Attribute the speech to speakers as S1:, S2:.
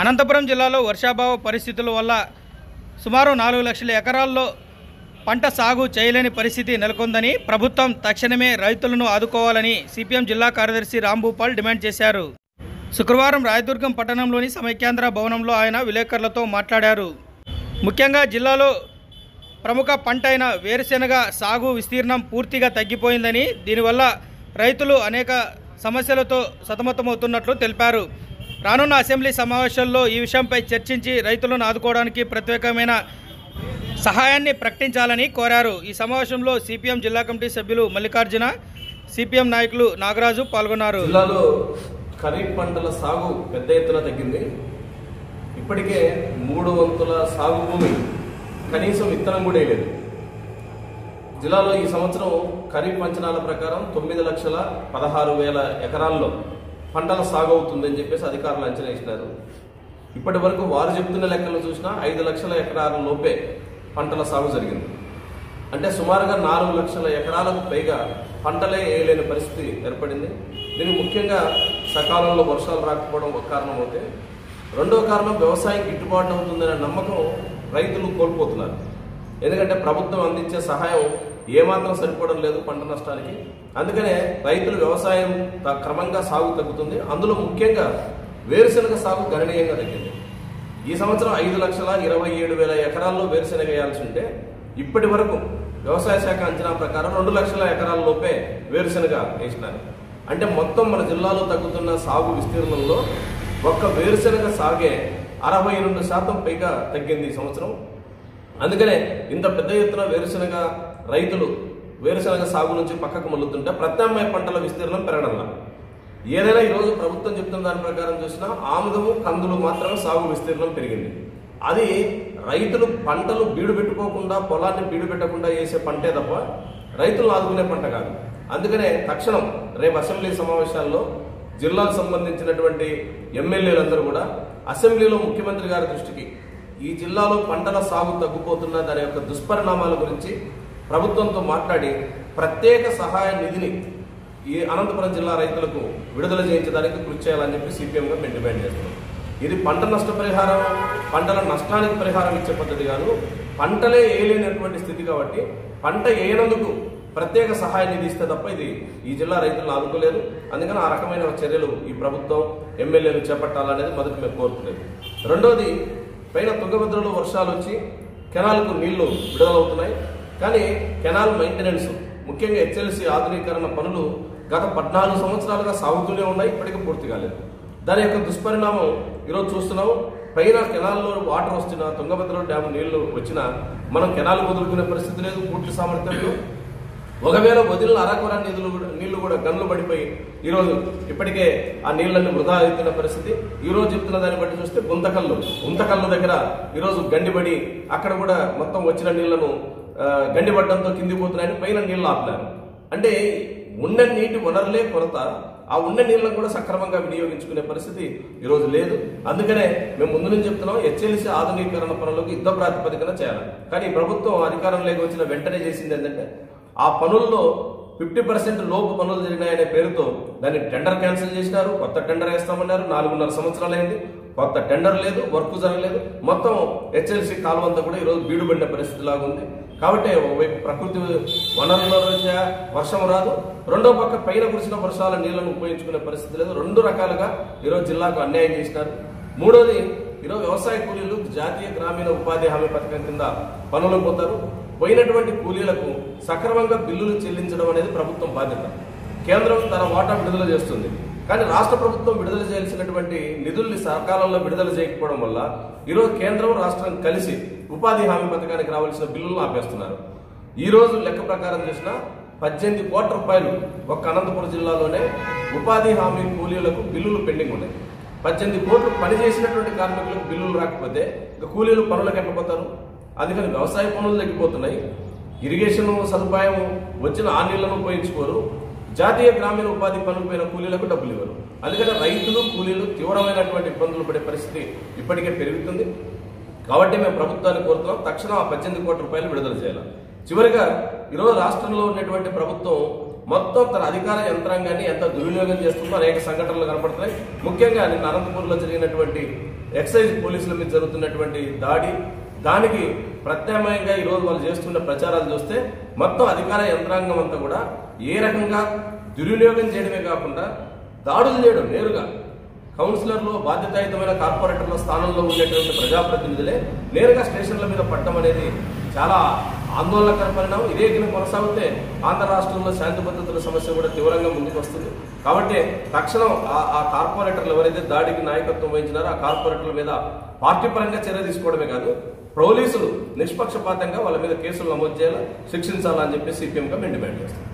S1: అనంతపురం జిల్లాలో వర్షాభావ పరిస్థితుల వల్ల సుమారు నాలుగు లక్షల ఎకరాల్లో పంట సాగు చేయలేని పరిస్థితి నెలకొందని ప్రభుత్వం తక్షణమే రైతులను ఆదుకోవాలని సిపిఎం జిల్లా కార్యదర్శి రాంభూపాల్ డిమాండ్ చేశారు. శుక్రవారం రాయదుర్గం పట్టణంలోని సమైక్యాంధ్ర భవనంలో ఆయన విలేకరులతో మాట్లాడారు. ముఖ్యంగా జిల్లాలో ప్రముఖ పంట అయిన వేరుశెనగ సాగు విస్తీర్ణం పూర్తిగా తగ్గిపోయిందని దీనివల్ల రైతులు అనేక సమస్యలతో సతమతమవుతున్నట్లు తెలిపారు. రానున్న అసెంబ్లీ సమావేశాల్లో ఈ విషయంపై చర్చించి రైతులను ఆదుకోవడానికి ప్రత్యేకమైన సహాయాన్ని ప్రకటించాలని కోరారు. ఈ సమావేశంలో సిపిఎం జిల్లా కమిటీ సభ్యులు మల్లికార్జున సిపిఎం నాయకులు నాగరాజు పాల్గొన్నారు.
S2: జిల్లాలో ఖరీఫ్ పంటల సాగు పెద్ద ఎత్తున తగ్గింది. ఇప్పటికే మూడు వంతుల సాగు భూమి కనీసం విత్తనం కూడా వేయలేదు. జిల్లాలో ఈ సంవత్సరం ఖరీఫ్ అంచనాల ప్రకారం తొమ్మిది లక్షల పదహారు వేల ఎకరాల్లో పంటల సాగు అవుతుందని చెప్పేసి అధికారులు అంచనా వేసినారు. ఇప్పటి వరకు వారు చెప్తున్న లెక్కలు చూసినా ఐదు లక్షల ఎకరాల లోపే పంటల సాగు జరిగింది. అంటే సుమారుగా నాలుగు లక్షల ఎకరాలకు పైగా పంటలే వేయలేని పరిస్థితి ఏర్పడింది. దీనికి ముఖ్యంగా సకాలంలో వర్షాలు రాకపోవడం ఒక కారణం అయితే రెండో కారణం వ్యవసాయం గిట్టుబాటు అవుతుందనే నమ్మకం రైతులు కోల్పోతున్నారు. ఎందుకంటే ప్రభుత్వం అందించే సహాయం ఏమాత్రం సరిపోవడం లేదు పంట నష్టానికి. అందుకనే రైతులు వ్యవసాయం క్రమంగా సాగు తగ్గుతుంది. అందులో ముఖ్యంగా వేరుశెనగ సాగు గణనీయంగా తగ్గింది. ఈ సంవత్సరం ఐదు లక్షల ఇరవై ఏడు వేల ఎకరాల్లో వేరుశెనగ వేయాల్సి ఉంటే ఇప్పటి వరకు వ్యవసాయ శాఖ అంచనా ప్రకారం రెండు లక్షల ఎకరాల లోపే వేరుశెనగ వేసినారు. అంటే మొత్తం మన జిల్లాలో తగ్గుతున్న సాగు విస్తీర్ణంలో ఒక్క వేరుశెనగ సాగే అరవై రెండు శాతం పైగా తగ్గింది ఈ సంవత్సరం. అందుకనే ఇంత పెద్ద ఎత్తున వేరుశెనగ రైతులు వేరుశెనగ సాగు నుంచి పక్కకు మల్లుతుంటే ప్రత్యామ్నాయ పంటల విస్తీర్ణం పెరగడంలా. ఏదైనా ఈరోజు ప్రభుత్వం చెప్తున్న దాని ప్రకారం చూసినా ఆముదము కందులు మాత్రమే సాగు విస్తీర్ణం పెరిగింది. అది రైతులు పంటలు బీడు పెట్టుకోకుండా పొలాన్ని బీడు పెట్టకుండా వేసే పంటే తప్ప రైతులను ఆదుకునే పంట కాదు. అందుకనే తక్షణం రేపు అసెంబ్లీ సమావేశాల్లో జిల్లాకు సంబంధించినటువంటి ఎమ్మెల్యేలందరూ కూడా అసెంబ్లీలో ముఖ్యమంత్రి గారి దృష్టికి ఈ జిల్లాలో పంటల సాగు తగ్గిపోతున్న దాని యొక్క దుష్పరిణామాల గురించి ప్రభుత్వంతో మాట్లాడి ప్రత్యేక సహాయ నిధిని ఈ అనంతపురం జిల్లా రైతులకు విడుదల చేయించడానికి కృషి చేయాలని చెప్పి సిపిఎంగా మేము డిమాండ్ చేస్తున్నాం. ఇది పంట నష్ట పరిహారం పంటల నష్టానికి పరిహారం ఇచ్చే పద్ధతి కాదు. పంటలే వేయలేనటువంటి స్థితి కాబట్టి పంట వేయనందుకు ప్రత్యేక సహాయ నిధి ఇస్తే తప్ప ఇది ఈ జిల్లా రైతులను ఆదుకోలేదు. అందుకని ఆ రకమైన చర్యలు ఈ ప్రభుత్వం ఎమ్మెల్యేలు చేపట్టాలనేది మొదటి మేము కోరుతున్నది రెండోది పైన తుంగభద్రలో వర్షాలు వచ్చి కెనాల్కు నీళ్ళు విడుదలవుతున్నాయి. కానీ కెనాల్ మెయింటెనెన్స్ ముఖ్యంగా హెచ్ఎల్సి ఆధునీకరణ పనులు గత పద్నాలుగు సంవత్సరాలుగా సాగుతూనే ఉన్నాయి ఇప్పటికీ పూర్తి కాలేదు. దాని యొక్క దుష్పరిణామం ఈరోజు చూస్తున్నాం. పైన కెనాల్లో వాటర్ వస్తున్నా తుంగభద్ర డ్యామ్ నీళ్ళు వచ్చినా మనం కెనాల్ వదులుకునే పరిస్థితి లేదు పూర్తి సామర్థ్యంలో ఒకవేళ వదిలిన అరకొర నిధులు కూడా నీళ్ళు కూడా గన్లు పడిపోయి ఈరోజు ఇప్పటికే ఆ నీళ్ళన్నీ వృధా అవుతున్న పరిస్థితి. ఈ రోజు చెప్తున్న దాన్ని బట్టి చూస్తే గుంతకల్లు గుంతకల్లు దగ్గర ఈరోజు గండిపడి అక్కడ కూడా మొత్తం వచ్చిన నీళ్ళను గండి గండిపడడంతో కింది పోతున్నాయని పైన నీళ్ళు ఆపలేరు. అంటే ఉన్న నీటి వనరులే కొరత ఆ ఉన్న నీళ్ళను కూడా సక్రమంగా వినియోగించుకునే పరిస్థితి ఈరోజు లేదు. అందుకనే మేము ముందు నుంచి చెప్తున్నాం హెచ్ఎల్సీ ఆధునీకరణ పనులకు యుద్ధ ప్రాతిపదికన చేయాలి. కానీ ప్రభుత్వం అధికారంలోకి వచ్చిన వెంటనే చేసింది ఏంటంటే ఆ పనుల్లో ఫిఫ్టీ పర్సెంట్ లోపు పనులు జరిగినాయనే పేరుతో దాన్ని టెండర్ క్యాన్సిల్ చేసినారు. కొత్త టెండర్ వేస్తామన్నారు. నాలుగున్నర సంవత్సరాలు అయింది కొత్త టెండర్ లేదు వర్క్ జరగలేదు. మొత్తం హెచ్ఎల్సీ కాలువంతా కూడా ఈరోజు బీడుబడిన పరిస్థితి లాగా ఉంది కాబట్టి ఒకవైపు ప్రకృతి వనరుల రీత్యా వర్షం రాదు రెండో పక్క పైన కురిసిన వర్షాల నీళ్ళను ఉపయోగించుకునే పరిస్థితి లేదు. రెండు రకాలుగా ఈరోజు జిల్లాకు అన్యాయం చేసినారు. మూడోది ఈరోజు వ్యవసాయ కూలీలు జాతీయ గ్రామీణ ఉపాధి హామీ పథకం కింద పనులు పోతారు. పోయినటువంటి కూలీలకు సక్రమంగా బిల్లులు చెల్లించడం అనేది ప్రభుత్వం బాధ్యత. కేంద్రం తన వాటా విడుదల చేస్తుంది. కానీ రాష్ట్ర ప్రభుత్వం విడుదల చేయాల్సినటువంటి నిధుల్ని సకాలంలో విడుదల చేయకపోవడం వల్ల ఈరోజు కేంద్రం రాష్ట్రం కలిసి ఉపాధి హామీ పథకానికి రావాల్సిన బిల్లులను ఆపేస్తున్నారు. ఈ రోజు లెక్క ప్రకారం చేసిన పద్దెనిమిది కోట్ల రూపాయలు ఒక్క అనంతపురం జిల్లాలోనే ఉపాధి హామీ కూలీలకు బిల్లులు పెండింగ్ ఉన్నాయి. పద్దెనిమిది కోట్లు పని చేసినటువంటి కార్మికులకు బిల్లులు రాకపోతే ఇక కూలీలు పనులకు ఎక్కకపోతారు అందుకని వ్యవసాయ పనులు తగ్గిపోతున్నాయి ఇరిగేషన్ సదుపాయం వచ్చిన ఆ నీళ్ళను ఉపయోగించుకోరు. జాతీయ గ్రామీణ ఉపాధి పనులు పోయిన కూలీలకు డబ్బులు ఇవ్వరు. అందుకని రైతులు కూలీలు తీవ్రమైనటువంటి ఇబ్బందులు పడే పరిస్థితి ఇప్పటికే పెరుగుతుంది. కాబట్టి మేము ప్రభుత్వాన్ని కోరుతున్నాం. తక్షణం ఆ పద్దెనిమిది కోట్ల రూపాయలు విడుదల చేయాలి. చివరిగా ఈరోజు రాష్ట్రంలో ఉన్నటువంటి ప్రభుత్వం మొత్తం తన అధికార యంత్రాంగాన్ని ఎంత దుర్వినియోగం చేస్తుందో అనేక సంఘటనలు కనపడుతున్నాయి. ముఖ్యంగా నిన్న అనంతపూర్లో జరిగినటువంటి ఎక్సైజ్ పోలీసుల మీద జరుగుతున్నటువంటి దాడి. దానికి ప్రత్యామ్నాయంగా ఈ రోజు వాళ్ళు చేస్తున్న ప్రచారాలు చూస్తే మొత్తం అధికార యంత్రాంగం అంతా కూడా ఏ రకంగా దుర్వినియోగం చేయడమే కాకుండా దాడులు చేయడం నేరుగా కౌన్సిలర్లు బాధ్యతాయుతమైన కార్పొరేటర్ల స్థానంలో ఉండేటువంటి ప్రజాప్రతినిధులే నేరుగా స్టేషన్ల మీద పట్టడం అనేది చాలా ఆందోళనకర పరిణామం ఇదే కింద కొనసాగితే ఆంధ్ర రాష్ట్రంలో శాంతి భద్రతల సమస్య కూడా తీవ్రంగా ముందుకు వస్తుంది. కాబట్టి తక్షణం ఆ- ఆ కార్పొరేటర్లు ఎవరైతే దాడికి నాయకత్వం వహించినారో ఆ కార్పొరేటర్ల మీద పార్టీ పరంగా చర్య తీసుకోవడమే కాదు పోలీసులు నిష్పక్షపాతంగా వాళ్ళ మీద కేసులు నమోదు చేయాలి శిక్షించాలని చెప్పి సిపిఎంగా మేము డిమాండ్ చేస్తాం